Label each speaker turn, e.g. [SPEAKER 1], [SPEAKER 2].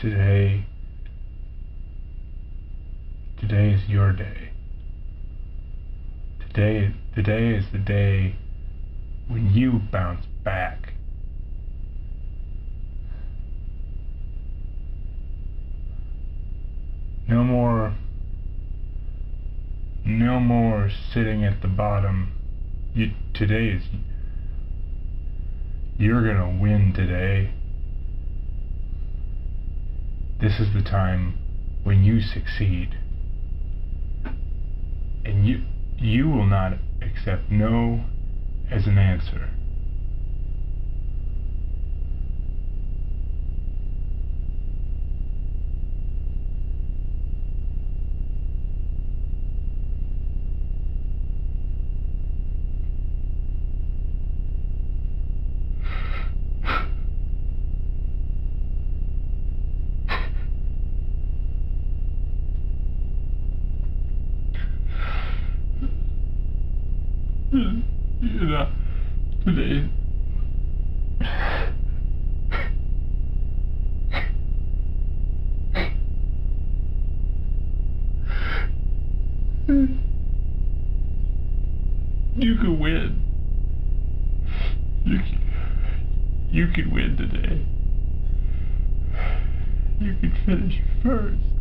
[SPEAKER 1] today today is your day. Today today is the day when you bounce back. No more no more sitting at the bottom. You today is you're gonna win today. This is the time when you succeed. And you you will not accept no as an answer. You know, today. You can win. You can, you can win today. You can finish first.